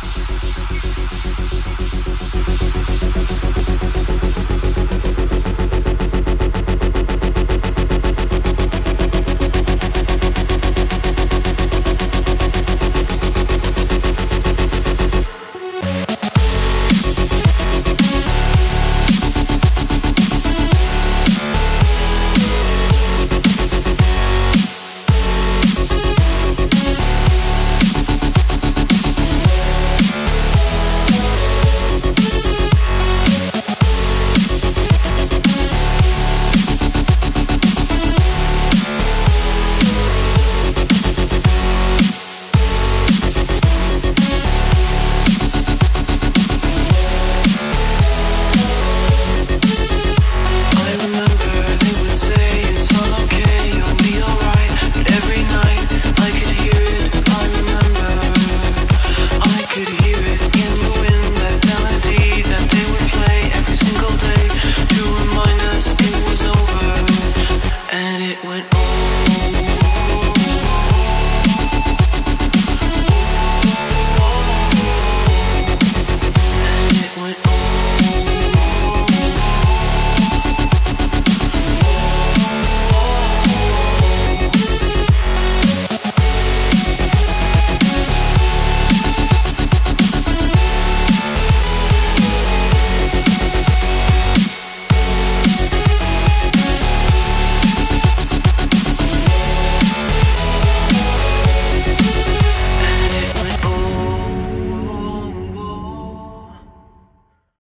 Peace. could hear it again.